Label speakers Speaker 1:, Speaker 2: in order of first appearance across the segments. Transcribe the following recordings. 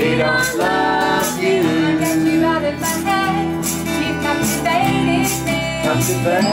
Speaker 1: They don't love you. Get you out of my head. You captivated me.
Speaker 2: Captivation.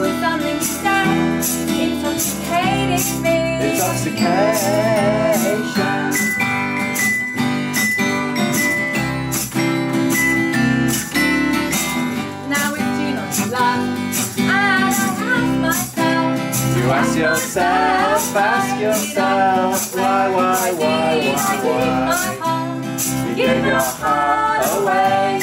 Speaker 1: With something you said, intoxicated me.
Speaker 2: Intoxication.
Speaker 1: Now we do not love ask yourself, ask yourself, why, why, why, why, why? You give your heart away.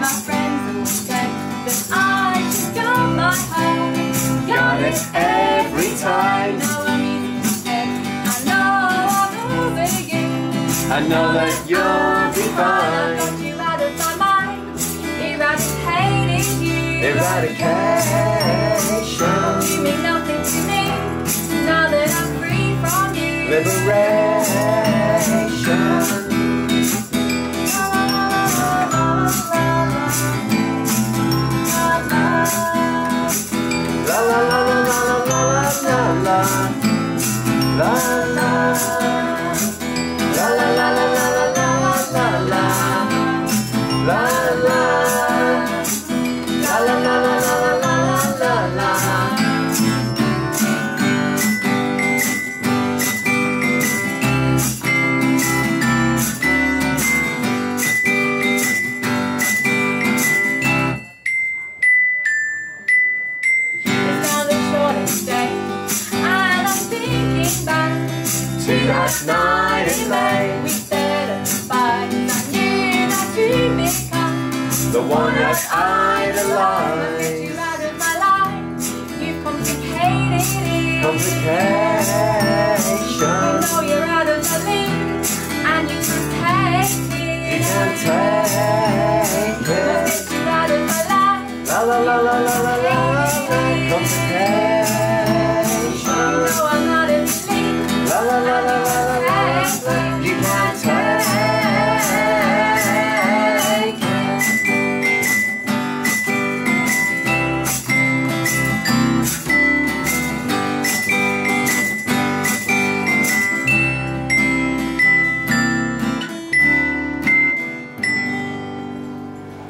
Speaker 1: My friends all say that I should guard my heart. Got it every time. I'm easy to head. I know I'm over you.
Speaker 2: I know that you'll be Eradication.
Speaker 1: You mean nothing to me. Now that I'm free from you.
Speaker 2: Liberation.
Speaker 1: That night in May we said goodbye. I knew that you'd The one that idolized you out of my life. You've complicated it.
Speaker 2: Complication You
Speaker 1: know you're out of the league, and you can take it. You can
Speaker 2: take it
Speaker 1: you out of my life. La
Speaker 2: la la la la la la